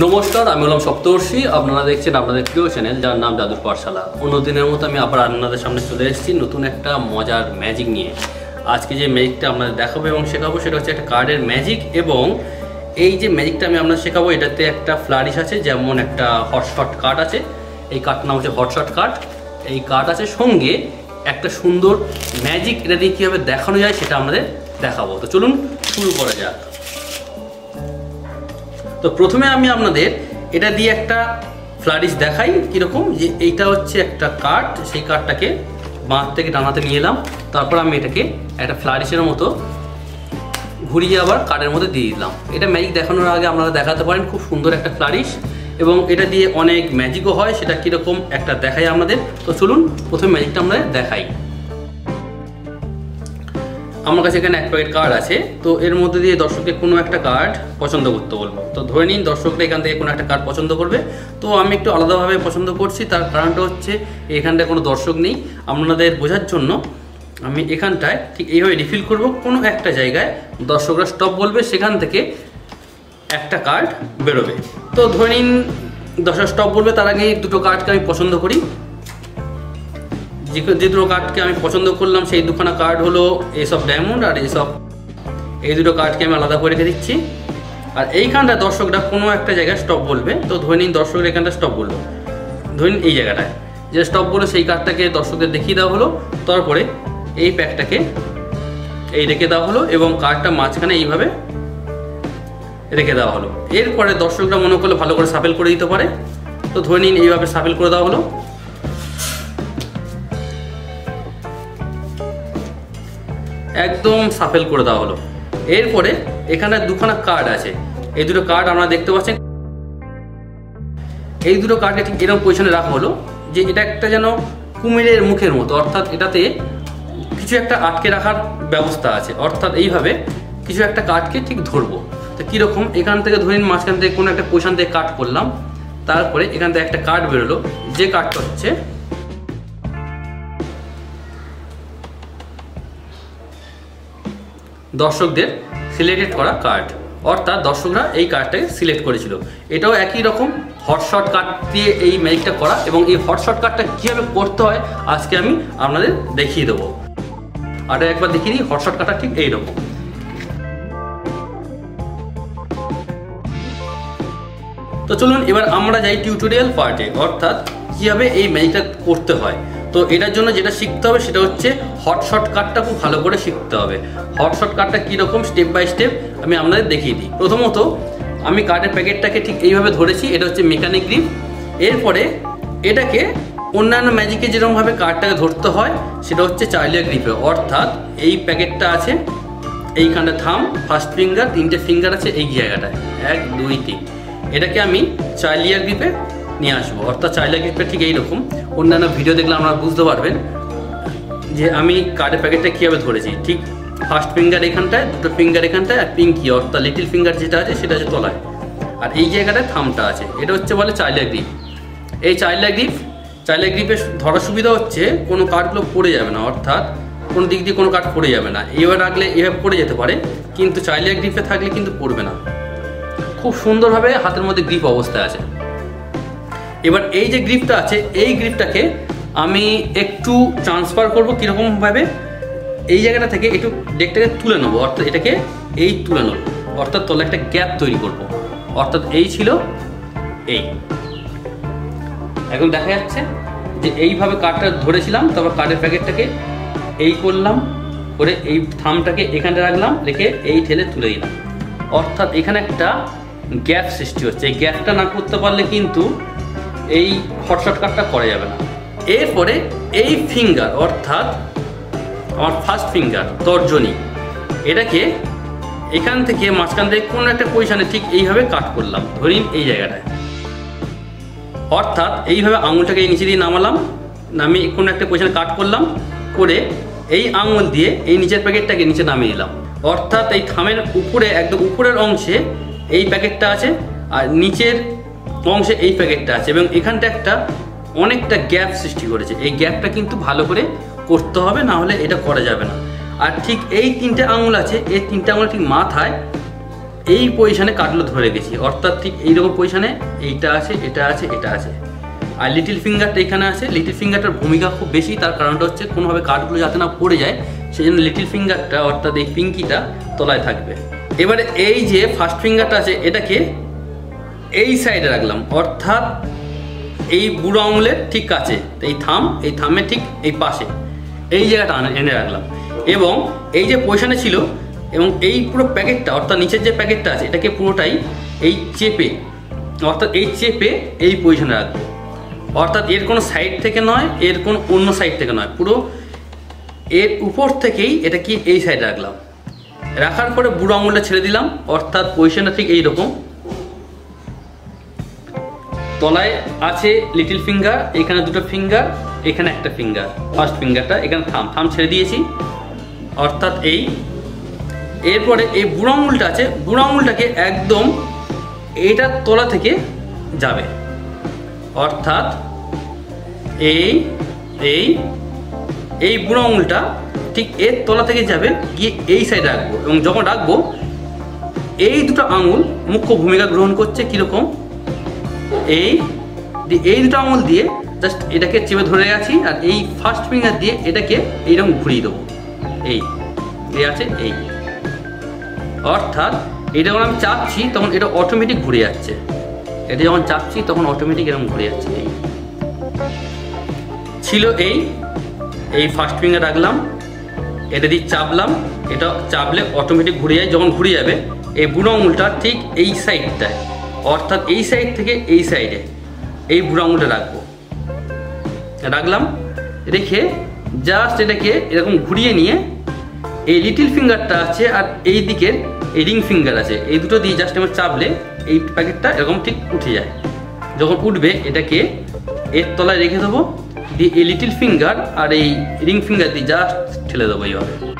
নমস্কার, আমি হলাম সপ্তর্ষি। আপনারা দেখছেন আপনাদের প্রিয় চ্যানেল, যার নাম জাদুর পাঠশালা। অন্য দিনের মতো আমি আবার আপনাদের সামনে চলে এসেছি নতুন একটা মজার ম্যাজিক নিয়ে। আজকে যে ম্যাজিকটা আপনাদের দেখাবো এবং শেখাবো, সেটা হচ্ছে একটা কার্ডের ম্যাজিক এবং এই যে ম্যাজিকটা আমি আপনাদের শেখাবো, এটাতে একটা ফ্লারিশ আছে, যেমন একটা হটশট কার্ড আছে। এই কার্ডটার নাম হচ্ছে হটশট কার্ড। এই কার্ড আছে সঙ্গে একটা সুন্দর ম্যাজিক, এটা দিয়ে কীভাবে দেখানো যায় সেটা আমাদের দেখাবো। তো চলুন, শুরু করা যাক। তো প্রথমে আমি আপনাদের এটা দিয়ে একটা ফ্লারিশ দেখাই কীরকম যে এইটা হচ্ছে একটা কাঠ সেই কাঠটাকে বাঁধ থেকে ডানাতে নিয়ে এলাম, তারপর আমি এটাকে একটা ফ্লারিশের মতো ঘুরিয়ে আবার কাঠের মধ্যে দিয়ে দিলাম। এটা ম্যাজিক দেখানোর আগে আপনারা দেখাতে পারেন, খুব সুন্দর একটা ফ্লারিশ এবং এটা দিয়ে অনেক ম্যাজিকও হয়, সেটা কীরকম একটা দেখাই আমাদের তো চলুন, প্রথমে ম্যাজিকটা আমরা দেখাই। আমার কাছে এখানে এক প্যাকেট কার্ড আছে। তো এর মধ্যে দিয়ে দর্শককে কোনো একটা কার্ড পছন্দ করতে বলব। তো ধরে নিন দর্শকরা এখান থেকে কোনো একটা কার্ড পছন্দ করবে। তো আমি একটু আলাদাভাবে পছন্দ করছি। তার কারণটা হচ্ছে এখানটায় কোনো দর্শক নেই। আপনাদের বোঝার জন্য আমি এখানটায় ঠিক এইভাবে রিফিল করব। কোনো একটা জায়গায় দর্শকরা স্টপ বলবে। সেখান থেকে একটা কার্ড বেরোবে। তো ধরে নিন দর্শক স্টপ বলবে। তার আগে দুটো কার্ডকে আমি পছন্দ করি। যে যে দুটো কার্ডকে আমি পছন্দ করলাম, সেই দুখানা কার্ড হলো এসব ডায়মন্ড আর এইসব এই দুটো কার্ডকে আমি আলাদা করে রেখে দিচ্ছি। আর এইখানটা দর্শকরা কোনো একটা জায়গায় স্টপ বলবে। তো ধরে নিন দর্শকরা এখানটা স্টপ বলল। ধরে নিন এই জায়গাটায়। যে স্টপ বলে সেই কার্ডটাকে দর্শকদের দেখিয়ে দেওয়া হলো। তারপরে এই প্যাকটাকে এই রেখে দেওয়া হলো এবং কার্ডটা মাঝখানে এইভাবে রেখে দেওয়া হলো। এরপরে দর্শকরা মনে করলে ভালো করে সাপেল করে দিতে পারে। তো ধরে নিন এইভাবে সাপেল করে দেওয়া হলো। একদম সাফেল করে দেওয়া হলো। এরপরে এখানে দুখানা কার্ড আছে। এই দুটো কার্ড আমরা দেখতে পাচ্ছেন। এই দুটো কার্ডকে ঠিক এরকম পজিশনে রাখা হলো যে এটা একটা যেন কুমিরের মুখের মতো, অর্থাৎ এটাতে কিছু একটা আটকে রাখার ব্যবস্থা আছে। অর্থাৎ এইভাবে কিছু একটা কার্ডকে ঠিক ধরবো। তো কীরকম? এখান থেকে ধরিন মাঝখান থেকে কোনো একটা পজিশন থেকে কাট করলাম। তারপরে এখান থেকে একটা কার্ড বেরোলো। যে কার্ডটা হচ্ছে দর্শকদের সিলেক্টেড করা কার্ড অর্থাৎ দর্শকরা এই কার্ডটাকে সিলেক্ট করেছিল। এটাও একই রকম হটশট কার্ড দিয়ে এই ম্যাজিকটা করা এবং এই হটশট কার্ডটা কীভাবে করতে হয় আজকে আমি আপনাদের দেখিয়ে দেবো। আর একবার দেখিয়ে দিই হটশট কার্ডটা ঠিক এইরকম তো চলুন, এবার আমরা যাই টিউটোরিয়াল পার্টে অর্থাৎ কীভাবে এই ম্যাজিকটা করতে হয়। তো এটার জন্য যেটা শিখতে হবে সেটা হচ্ছে হটশট কাটটা খুব ভালো করে শিখতে হবে। হটশট কাটটা কীরকম? স্টেপ বাই স্টেপ আমি আপনাদের দেখিয়ে দিই। প্রথমত, আমি কার্ডের প্যাকেটটাকে ঠিক এইভাবে ধরেছি, এটা হচ্ছে মেকানিক গ্রিপ এরপরে এটাকে অন্যান্য ম্যাজিকে যেরকমভাবে কার্ডটাকে ধরতে হয়, সেটা হচ্ছে চার্লিয়া গ্রিপে অর্থাৎ এই প্যাকেটটা আছে, এইখানটা থাম ফার্স্ট ফিঙ্গার তিনটে ফিঙ্গার আছে, এই জায়গাটায়। এক, দুই, তিন। এটাকে আমি চার্লিয়ার গ্রিপে নিয়ে আসব। অর্থাৎ চাইল্ড গিফটটা ঠিক এইরকম। অন্যান্য ভিডিও দেখলে আপনারা বুঝতে পারবেন যে আমি কার্ডের প্যাকেটটা কীভাবে ধরেছি। ঠিক ফার্স্ট ফিঙ্গার এখানটায়, দুটো ফিঙ্গার এখানটায় আর পিঙ্কি অর্থাৎ লিটিল ফিঙ্গার যেটা আছে, সেটা হচ্ছে তলায়। আর এই জায়গাটায় থামটা আছে। এটা হচ্ছে বলে চাইল্ড গ্রিপ এই চাইল্ড গ্রিপ চাইল্ড গ্রিপের ধরার সুবিধা হচ্ছে কোনো কার্ডগুলো পড়ে যাবে না, অর্থাৎ কোনো দিক দিয়ে কোনো কার্ড পড়ে যাবে না। এবার রাখলে এভাবে পড়ে যেতে পারে, কিন্তু চাইল্ড গ্রিপে থাকলে কিন্তু পড়বে না। খুব সুন্দরভাবে হাতের মধ্যে গ্রিপ অবস্থায় আছে। এবার এই যে গ্রিপটা আছে, এই গ্রিপটাকে আমি একটু ট্রান্সফার করব কীরকমভাবে এই জায়গাটা থেকে একটু ডেকটাকে তুলে নেব, অর্থাৎ এটাকে এই তুলে নেব, অর্থাৎ তলে একটা গ্যাপ তৈরি করব। অর্থাৎ এই ছিল এই। এখন দেখা যাচ্ছে যে এইভাবে কার্ডটা ধরেছিলাম, তারপর কার্ডের প্যাকেটটাকে এই করলাম, করে এই থামটাকে এখানে রাখলাম, রেখে এই ঠেলে তুলে দিলাম। অর্থাৎ এখানে একটা গ্যাপ সৃষ্টি হচ্ছে। এই গ্যাপটা না করতে পারলে কিন্তু এই হটশট কাটটা করা যাবে না। এরপরে এই ফিঙ্গার অর্থাৎ আমার ফার্স্ট ফিঙ্গার তর্জনী, এটাকে এখান থেকে মাঝখান থেকে কোনো একটা পজিশানে ঠিক এইভাবে কাট করলাম। ধরিন এই জায়গাটায়। অর্থাৎ এইভাবে আঙুলটাকে নিচে দিয়ে নামালাম, নামিয়ে কোনো একটা পজিশানে কাট করলাম, করে এই আঙুল দিয়ে এই নিচের প্যাকেটটাকে নিচে নামিয়ে দিলাম অর্থাৎ এই থামের উপরে, একদম উপরের অংশে এই প্যাকেটটা আছে, আর নিচের অংশে এই প্যাকেটটা আছে এবং এখানটা একটা অনেকটা গ্যাপ সৃষ্টি করেছে। এই গ্যাপটা কিন্তু ভালো করে করতে হবে, না হলে এটা করা যাবে না। আর ঠিক এই তিনটে আঙুল আছে, এই তিনটে আঙুল ঠিক মাথায় এই পজিশানে কাটলো ধরে গেছি। অর্থাৎ ঠিক এইরকম পজিশানে এইটা আছে, এটা আছে এটা আছে। আর লিটিল ফিঙ্গারটা এখানে আছে। লিটিল ফিঙ্গারটার ভূমিকা খুব বেশি, তার কারণটা হচ্ছে কোনোভাবে কাঠগুলো যাতে না পড়ে যায় সেই জন্য লিটিল ফিঙ্গারটা অর্থাৎ এই পিঙ্কিটা তলায় থাকবে। এবারে এই যে ফার্স্ট ফিঙ্গারটা আছে, এটাকে এই সাইডে রাখলাম। অর্থাৎ এই বুড়ো আঙুলের ঠিক কাছে, এই থাম, এই থামের ঠিক এই পাশে। এই জায়গাটা এনে রাখলাম। এবং এই যে পয়সানে ছিল এবং এই পুরো প্যাকেটটা, অর্থাৎ নিচের যে প্যাকেটটা আছে, এটাকে পুরোটাই এই চেপে, অর্থাৎ এই চেপে এই পজিশনে রাখব। অর্থাৎ এর কোনো সাইড থেকে নয়, এর কোনো অন্য সাইড থেকে নয়। পুরো এর উপর থেকেই এটা কি এই সাইডে রাখলাম। রাখার পরে বুড়ো আঙুলটা ছেড়ে দিলাম। অর্থাৎ পজিশনটা ঠিক এইরকম। তলায় আছে লিটিল ফিঙ্গার এখানে দুটো ফিঙ্গার এখানে একটা ফিঙ্গার ফার্স্ট ফিঙ্গারটা এখানে থাম থাম ছেড়ে দিয়েছি। অর্থাৎ এই। এরপরে এই বুড়ো আঙুলটা আছে, বুড়ো আঙুলটাকে একদম এইটার তলা থেকে যাবে। অর্থাৎ এই এই এই বুড়ো আঙুলটা ঠিক এর তলা থেকে যাবে, গিয়ে এই সাইডে রাখব। এবং যখন রাখব, এই দুটো আঙুল মুখ্য ভূমিকা গ্রহণ করছে কীরকম? এই এই দুটো আঙুল দিয়ে জাস্ট এটাকে চেপে ধরে আছি আর এই ফার্স্ট ফিঙ্গার দিয়ে এটাকে এইরকম ঘুরিয়ে দেবো। এই এই আছে এই। অর্থাৎ এটা যখন আমি চাপছি তখন এটা অটোমেটিক ঘুরে যাচ্ছে। এটা যখন চাপছি তখন অটোমেটিক এরকম ঘুরে যাচ্ছে, এই। ছিল এই এই ফার্স্ট ফিঙ্গার রাখলাম, এটা দিয়ে চাপলাম, এটা চাপলে অটোমেটিক ঘুরে যায়, যখন ঘুরে যাবে, এই বুড়ো আঙুলটা ঠিক এই সাইডটায় অর্থাৎ এই সাইড থেকে এই সাইডে এই বুড়ো আঙুলটা রাখব। রাখলাম, রেখে জাস্ট এটাকে এরকম ঘুরিয়ে নিয়ে এই লিটিল ফিঙ্গারটা আছে আর এই দিকের এই রিং ফিঙ্গার আছে, এই দুটো দিয়ে জাস্ট আমার চাপলে এই প্যাকেটটা এরকম ঠিক উঠে যায়। যখন উঠবে, এটাকে এর তলায় রেখে দেবো, দিয়ে এই লিটিল ফিঙ্গার আর এই রিং ফিঙ্গার দিয়ে জাস্ট ঠেলে দেবো এইভাবে।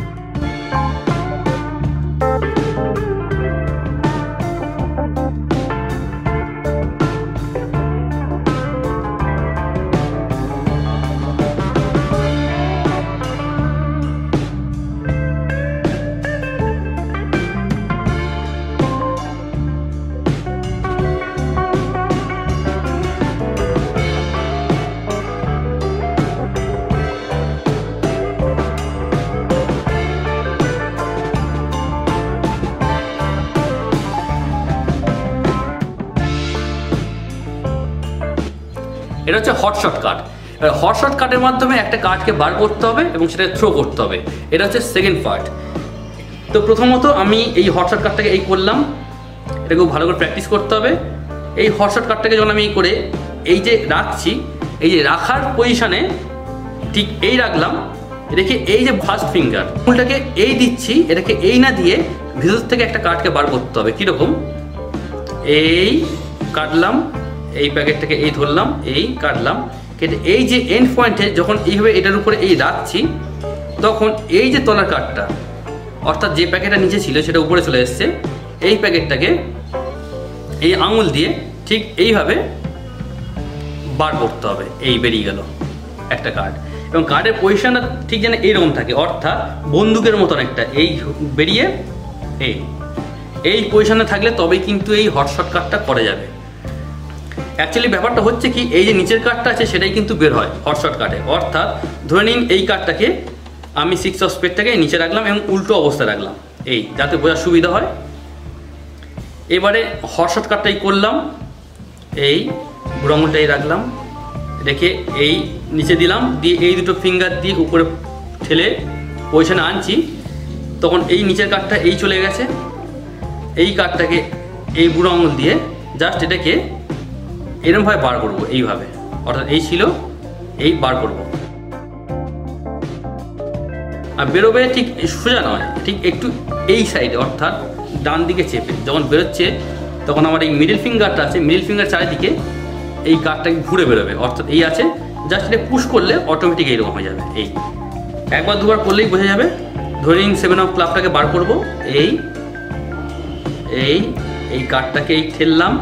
এটা হচ্ছে হটশট কাট হটশট কাটের মাধ্যমে একটা কার্ডকে বার করতে হবে এবং সেটা থ্রো করতে হবে। এটা হচ্ছে সেকেন্ড পার্ট তো প্রথমত আমি এই হটশট কাটটাকে এই করলাম। এটা খুব ভালো করে প্র্যাকটিস করতে হবে। এই হটশট কাটটাকে যখন আমি এই করে এই যে রাখছি, এই যে রাখার পজিশনে ঠিক এই রাখলাম। রেখে এই যে ফার্স্ট ফিঙ্গার ফুলটাকে এই দিচ্ছি, এটাকে এই না দিয়ে ভিতর থেকে একটা কার্ডকে বার করতে হবে। কীরকম? এই কাটলাম। এই প্যাকেটটাকে এই ধরলাম, এই কাটলাম, কেটে এই যে এন্ড পয়েন্টে যখন এইভাবে এটার উপরে এই রাখছি, তখন এই যে তলার কাঠটা অর্থাৎ যে প্যাকেটটা নিচে ছিল সেটা উপরে চলে এসছে, এই প্যাকেটটাকে এই আঙুল দিয়ে ঠিক এইভাবে বার করতে হবে, এই বেরিয়ে গেল একটা কার্ড এবং কার্ডের পজিশনটা ঠিক যেন এইরকম থাকে, অর্থাৎ বন্দুকের মতন একটা, এই বেরিয়ে এই এই পজিশনে থাকলে তবেই কিন্তু এই হটশট কার্ডটা করা যাবে। অ্যাকচুয়ালি ব্যাপারটা হচ্ছে কি, এই যে নিচের কার্ডটা আছে, সেটাই কিন্তু বের হয় হটশট কার্ডে অর্থাৎ, ধরে নিন, এই কার্ডটাকে আমি সিক্স অফ স্পেডটাকে নিচে রাখলাম এবং উল্টো অবস্থায় রাখলাম। এই, যাতে বোঝার সুবিধা হয়। এবারে হটশট কার্ডটাই করলাম। এই আঙুলটাই রাখলাম। রেখে এই নিচে দিলাম। দিয়ে এই দুটো ফিঙ্গার দিয়ে উপরে ঠেলে পজিশনে আনছি। তখন এই নিচের কাঠটা এই চলে গেছে। এই কাঠটাকে এই বুড়ো আঙুল দিয়ে জাস্ট এটাকে এরমভাবে বার করব, এইভাবে। অর্থাৎ এই ছিল, এই বার করব। আর বেরোবে ঠিক সোজা নয়, ঠিক একটু এই সাইডে অর্থাৎ ডান দিকে চেপে। যখন বেরোচ্ছে, তখন আমার এই মিডিল ফিঙ্গারটা আছে মিডিল ফিঙ্গার চারিদিকে এই কাঠটাকে ঘুরে বেরোবে। অর্থাৎ এই আছে জাস্ট এটা পুশ করলে অটোমেটিক এইরকম হয়ে যাবে, এই। একবার দুবার করলেই বোঝা যাবে। ধরে নিন সেভেন অফ ক্লাবটাকে বার করব, এই এই এই কাঠটাকে এই ঠেললাম।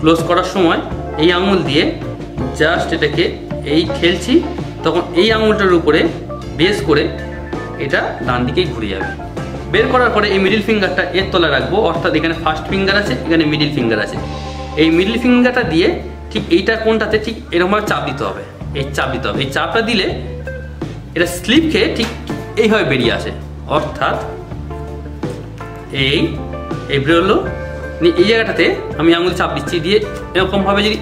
ক্লোজ করার সময় এই আঙুল দিয়ে জাস্ট এটাকে এই ঠেলছি তখন এই আঙুলটার উপরে বেস করে এটা ডান দিকেই ঘুরে যাবে। বের করার পরে এই মিডিল ফিঙ্গারটা এর তলায় রাখব, অর্থাৎ এখানে ফার্স্ট ফিঙ্গার আছে, এখানে মিডিল ফিঙ্গার আছে। এই মিডিল ফিঙ্গারটা দিয়ে ঠিক এইটা কোনটাতে ঠিক এরকমভাবে চাপ দিতে হবে, এই চাপ দিতে হবে। এই চাপটা দিলে এটা স্লিপ খেয়ে ঠিক এইভাবে বেরিয়ে আসে। অর্থাৎ এই এই বেরোলো নিয়ে এই জায়গাটাতে আমি আঙুল চাপ দিচ্ছি দিয়ে এরকমভাবে যদি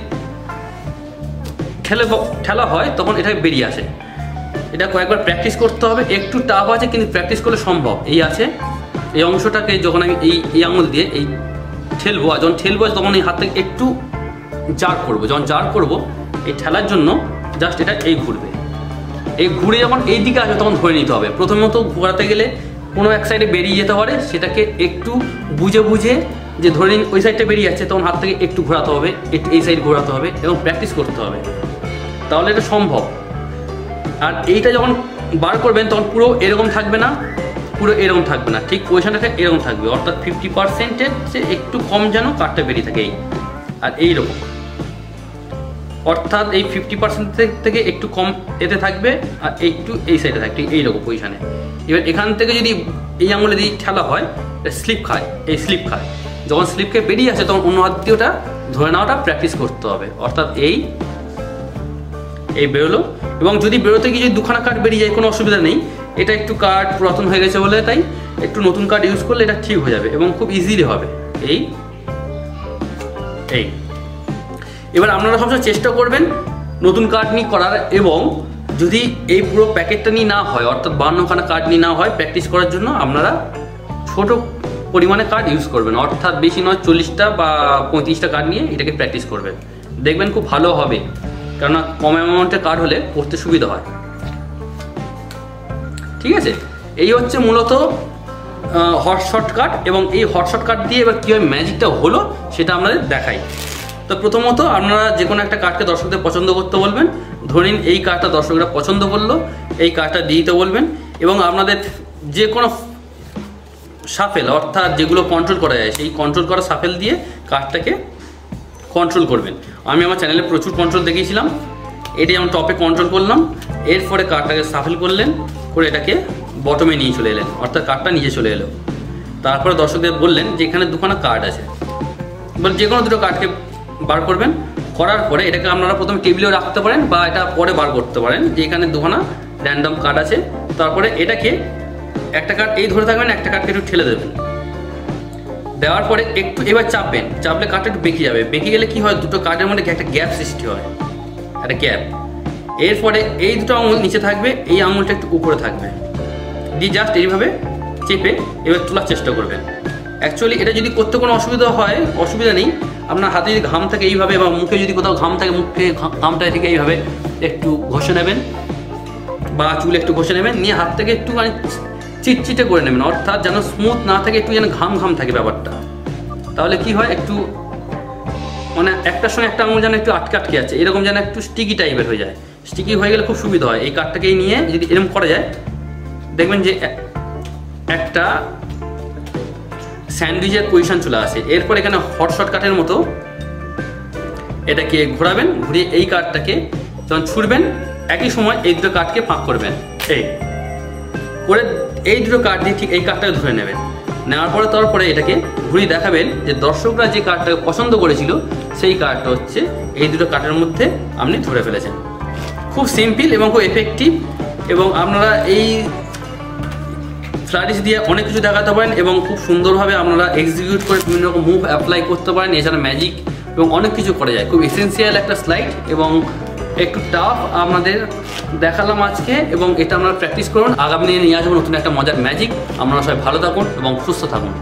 ঠেলে ঠেলা হয়, তখন এটা বেরিয়ে আসে। এটা কয়েকবার প্র্যাকটিস করতে হবে। একটু টাফ আছে, কিন্তু প্র্যাকটিস করলে সম্ভব। এই আছে। এই অংশটাকে যখন আমি এই এই আঙুল দিয়ে এই ঠেলবো, আর যখন ঠেলবো, তখন এই হাত থেকে একটু জার করব। যখন জার করব, এই ঠেলার জন্য জাস্ট এটা এই ঘুরবে। এই ঘুরে যখন এই দিকে আসবে, তখন ধরে নিতে হবে। প্রথমত ঘোরাতে গেলে কোনো এক সাইডে বেরিয়ে যেতে পারে, সেটাকে একটু বুঝে বুঝে যে ধরে নিন ওই সাইডটা বেরিয়ে যাচ্ছে, তখন হাত থেকে একটু ঘোরাতে হবে, একটু এই সাইড ঘোরাতে হবে এবং প্র্যাকটিস করতে হবে। তাহলে এটা সম্ভব। আর এইটা যখন বার করবেন, তখন পুরো এরকম থাকবে না, পুরো এরকম থাকবে না। ঠিক পজিশনটা এরকম থাকবে। অর্থাৎ ফিফটি পার্সেন্টের একটু কম যেন কাঠটা বেরিয়ে থাকে এই। আর এইরকম। অর্থাৎ এই ফিফটি পার্সেন্ট থেকে একটু কম এতে থাকবে আর একটু এই সাইডে থাকবে এই এইরকম পজিশনে এবার এখান থেকে যদি এই আঙুলে দিয়ে ঠেলা হয় স্লিপ খায়, এই স্লিপ খায়। যখন স্লিপ খেয়ে বেরিয়ে আসে, তখন অন্য হাত দিয়ে ওটা ধরে নেওয়াটা প্র্যাকটিস করতে হবে। অর্থাৎ এই এই বেরোলো। এবং যদি বেরোতে গিয়ে যদি দুখানা কার্ড বেরিয়ে যায়, কোনো অসুবিধা নেই। এটা একটু কার্ড পুরাতন হয়ে গেছে বলে তাই একটু নতুন কার্ড ইউজ করলে এটা ঠিক হয়ে যাবে এবং খুব ইজিলি হবে। এই এই। এবার আপনারা সবসময় চেষ্টা করবেন নতুন কার্ড নিয়ে করার এবং যদি এই পুরো প্যাকেটটা নিয়ে না হয়, অর্থাৎ বান্নখানা কার্ড নিয়ে না হয় প্র্যাকটিস করার জন্য, আপনারা ছোট পরিমাণে কার্ড ইউজ করবেন। অর্থাৎ বেশি নয়, চল্লিশটা বা পঁয়ত্রিশটা কার্ড নিয়ে এটাকে প্র্যাকটিস করবেন। দেখবেন খুব ভালো হবে। কেননা কম অ্যামাউন্টের কার্ড হলে পড়তে সুবিধা হয়। ঠিক আছে? এই হচ্ছে মূলত হট শর্টকাট এবং এই হট শর্টকাট দিয়ে এবার কীভাবে ম্যাজিকটা হলো, সেটা আপনাদের দেখাই। তো প্রথমত আপনারা যে কোনো একটা কার্ডকে দর্শকদের পছন্দ করতে বলবেন। ধরিন এই কার্ডটা দর্শকরা পছন্দ করল, এই কার্ডটা দিতে বলবেন এবং আপনাদের যে কোনো সাফেল অর্থাৎ যেগুলো কন্ট্রোল করা যায়, সেই কন্ট্রোল করা সাফেল দিয়ে কার্ডটাকে কন্ট্রোল করবেন। আমি আমার চ্যানেলে প্রচুর কন্ট্রোল দেখিয়েছিলাম এটি যেমন টপে কন্ট্রোল করলাম। এরপরে কার্ডটাকে সাফেল করলেন, করে এটাকে বটমে নিয়ে চলে এলেন, অর্থাৎ কার্ডটা নিচে চলে এলো। তারপরে দর্শকদের বললেন যে এখানে দুখানা কার্ড আছে। বল যে কোনো দুটো কার্ডকে বার করবেন। করার পরে এটাকে আপনারা প্রথমে টেবিলেও রাখতে পারেন বা এটা পরে বার করতে পারেন, যে এখানে দুখানা র্যান্ডম কার্ড আছে। তারপরে এটাকে একটা কার্ড এই ধরে থাকবেন, একটা কার্ডকে একটু ঠেলে দেবেন। দেওয়ার পরে একটু এবার চাপবেন, চাপলে কার্ডটা একটু বেঁকে যাবে। বেঁকে গেলে কি হয়? দুটো কার্ডের মধ্যে একটা গ্যাপ সৃষ্টি হয়। একটা গ্যাপ এরপরে এই দুটো আঙুল নিচে থাকবে, এই আঙুলটা একটু উপরে থাকবে। দিয়ে জাস্ট এইভাবে চেপে এবার তোলার চেষ্টা করবেন। অ্যাকচুয়ালি এটা যদি করতে কোনো অসুবিধা হয়, অসুবিধা নেই। আপনার হাতে যদি ঘাম থাকে এইভাবে বা মুখে যদি কোথাও ঘাম থাকে, মুখে ঘামটা থেকে এইভাবে একটু ঘষে নেবেন বা চুল একটু ঘষে নেবেন, নিয়ে হাত থেকে একটুখানি চিটচিটে করে নেবেন। অর্থাৎ যেন স্মুথ না থাকে, একটু যেন ঘাম ঘাম থাকে ব্যাপারটা। তাহলে কি হয়, একটু মানে একটার সঙ্গে একটা আঙুল যেন একটু আটকে আটকে আছে, এরকম যেন একটু স্টিকি টাইপের হয়ে যায়। স্টিকি হয়ে গেলে খুব সুবিধা হয়। এই কাঠটাকে নিয়ে যদি এরকম করা যায়, দেখবেন যে একটা স্যান্ডউইচের পজিশন চলে আসে। এরপর এখানে হটশট কাঠের মতো এটাকে ঘোরাবেন, ঘুরিয়ে এই কাঠটাকে যখন ছুটবেন একই সময় এই দুটো কাঠকে ফাঁক করবেন। এই। করে এই দুটো কাঠ দিয়ে ঠিক এই কাঠটাকে ধরে নেবেন। নেওয়ার পরে তারপরে এটাকে ঘুরিয়ে দেখাবেন যে দর্শকরা যে কাঠটাকে পছন্দ করেছিল, সেই কাঠটা হচ্ছে এই দুটো কাঠের মধ্যে আপনি ধরে ফেলেছেন। খুব সিম্পল এবং খুব এফেক্টিভ এবং আপনারা এই ফ্লারিশ দিয়ে অনেক কিছু দেখাতে পারেন এবং খুব সুন্দরভাবে আপনারা এক্সিকিউট করে বিভিন্ন রকম মুভ অ্যাপ্লাই করতে পারেন। এছাড়া ম্যাজিক এবং অনেক কিছু করা যায়। খুব এসেন্সিয়াল একটা স্লাইড এবং একটু টাফ আমাদের দেখালাম আজকে এবং এটা আপনারা প্র্যাকটিস করুন। আগামী দিনে নিয়ে আসব নতুন একটা মজার ম্যাজিক আপনারা সবাই ভালো থাকুন এবং সুস্থ থাকুন।